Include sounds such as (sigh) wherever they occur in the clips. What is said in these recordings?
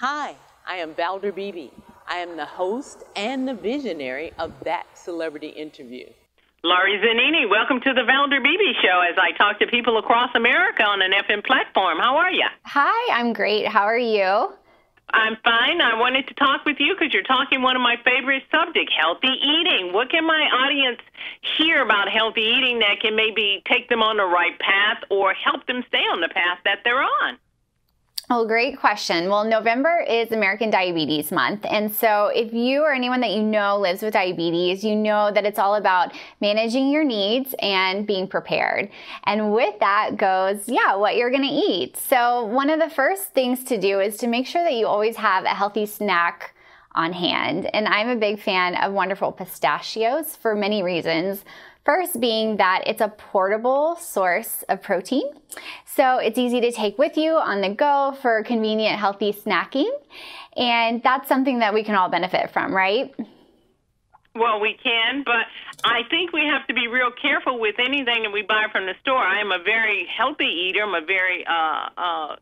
Hi, I am Valder Beebe. I am the host and the visionary of that celebrity interview. Lori Zanini, welcome to the Valder Beebe Show as I talk to people across America on an FM platform. How are you? Hi, I'm great. How are you? I'm fine. I wanted to talk with you because you're talking one of my favorite subjects, healthy eating. What can my audience hear about healthy eating that can maybe take them on the right path or help them stay on the path that they're on? Oh, great question. Well, November is American Diabetes Month. And so, if you or anyone that you know lives with diabetes, you know that it's all about managing your needs and being prepared. And with that goes, yeah, what you're going to eat. So, one of the first things to do is to make sure that you always have a healthy snack on hand. And I'm a big fan of wonderful pistachios for many reasons. First, being that it's a portable source of protein. So it's easy to take with you on the go for convenient, healthy snacking. And that's something that we can all benefit from, right? Well, we can, but I think we have to be real careful with anything that we buy from the store. I am a very healthy eater. I'm a very uh, uh,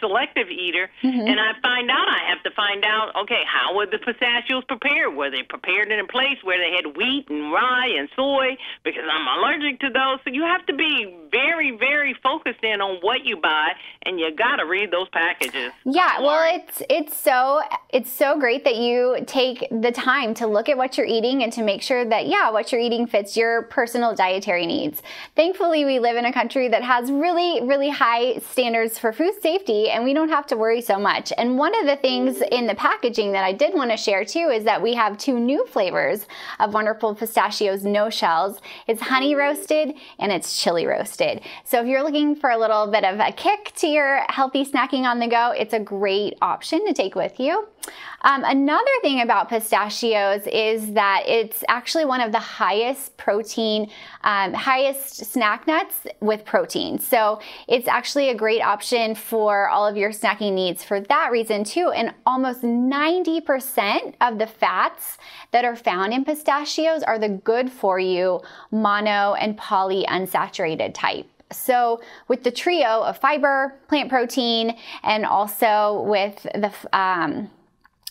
selective eater, mm-hmm. and I find out I have to find out. Okay, how were the pistachios prepared? Were they prepared in a place where they had wheat and rye and soy? Because I'm allergic to those. So you have to be very, very focused in on what you buy, and you got to read those packages. Yeah, well, it's it's so it's so great that you take the time to look at what you're eating and to make sure that yeah, what you're eating fits your personal dietary needs. Thankfully, we live in a country that has really, really high standards for food safety and we don't have to worry so much. And one of the things in the packaging that I did want to share too is that we have two new flavors of wonderful pistachios no shells. It's honey roasted and it's chili roasted. So if you're looking for a little bit of a kick to your healthy snacking on the go, it's a great option to take with you. Um, another thing about pistachios is that it's actually one of the highest protein, um, highest snack nuts with protein. So it's actually a great option for all of your snacking needs for that reason too. And almost 90% of the fats that are found in pistachios are the good for you mono and poly unsaturated type. So, with the trio of fiber, plant protein, and also with the um,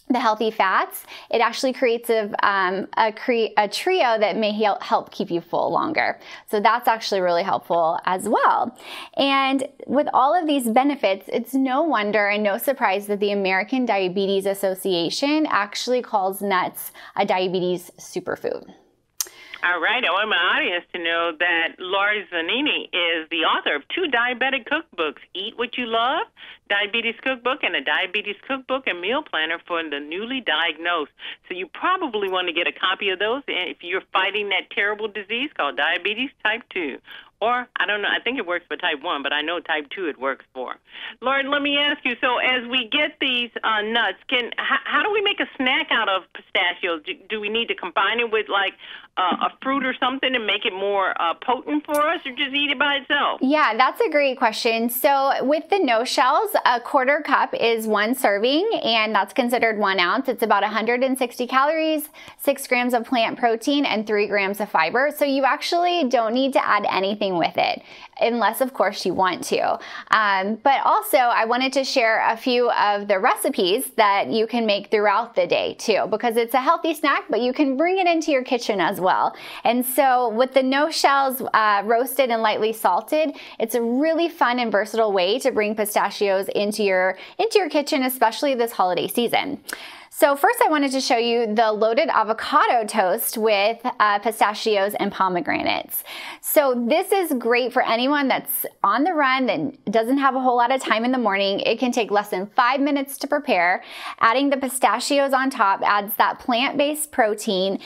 the healthy fats, it actually creates a, um, a, cre- a, trio that may help keep you full longer. So that's actually really helpful as well. And with all of these benefits, it's no wonder and no surprise that the American Diabetes Association actually calls nuts a diabetes superfood. All right. I want my audience to know that Lori Zanini is the author of two diabetic cookbooks Eat What You Love, Diabetes Cookbook, and a Diabetes Cookbook and Meal Planner for the newly diagnosed. So you probably want to get a copy of those if you're fighting that terrible disease called diabetes type 2 or I don't know. I think it works for type one, but I know type two it works for. Lauren, let me ask you. So as we get these uh, nuts, can how, how do we make a snack out of pistachios? Do, do we need to combine it with like uh, a fruit or something to make it more uh, potent for us, or just eat it by itself? Yeah, that's a great question. So with the no shells, a quarter cup is one serving, and that's considered one ounce. It's about 160 calories, six grams of plant protein, and three grams of fiber. So you actually don't need to add anything with it, unless, of course, you want to. Um, but also, I wanted to share a few of the recipes that you can make throughout the day, too, because it's a healthy snack, but you can bring it into your kitchen as well. And so, with the no shells uh, roasted and lightly salted, it's a really fun and versatile way to bring pistachios into your into your kitchen, especially this holiday season. So first I wanted to show you the loaded avocado toast with uh, pistachios and pomegranates. So this is great for anyone that's on the run that doesn't have a whole lot of time in the morning. It can take less than five minutes to prepare. Adding the pistachios on top adds that plant-based protein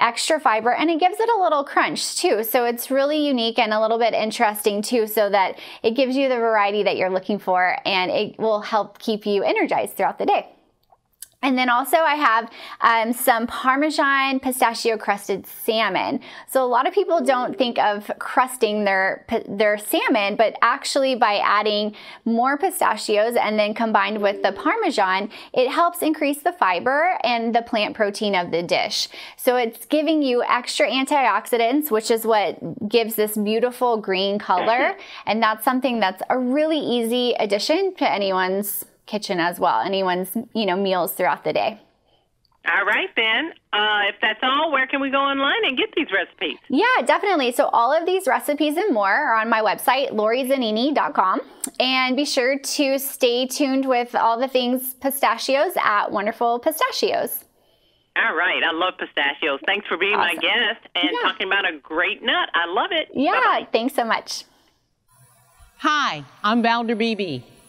extra fiber and it gives it a little crunch too. So it's really unique and a little bit interesting too so that it gives you the variety that you're looking for and it will help keep you energized throughout the day. And then also I have um, some Parmesan pistachio crusted salmon. So a lot of people don't think of crusting their, their salmon, but actually by adding more pistachios and then combined with the Parmesan, it helps increase the fiber and the plant protein of the dish. So it's giving you extra antioxidants, which is what gives this beautiful green color. (laughs) And that's something that's a really easy addition to anyone's kitchen as well. Anyone's, you know, meals throughout the day. All right, then. Uh, if that's all, where can we go online and get these recipes? Yeah, definitely. So, all of these recipes and more are on my website, lorizanini.com. And be sure to stay tuned with all the things pistachios at Wonderful Pistachios. All right. I love pistachios. Thanks for being awesome. my guest and yeah. talking about a great nut. I love it. Yeah, Bye-bye. thanks so much. Hi, I'm Valder Beebe.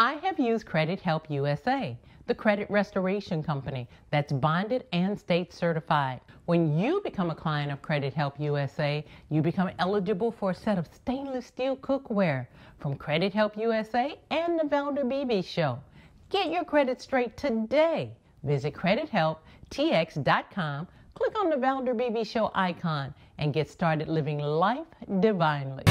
I have used Credit Help USA the credit restoration company that's bonded and state certified. When you become a client of Credit Help USA, you become eligible for a set of stainless steel cookware from Credit Help USA and the Valder Beebe Show. Get your credit straight today. Visit credithelptx.com, click on the Valder Beebe Show icon, and get started living life divinely.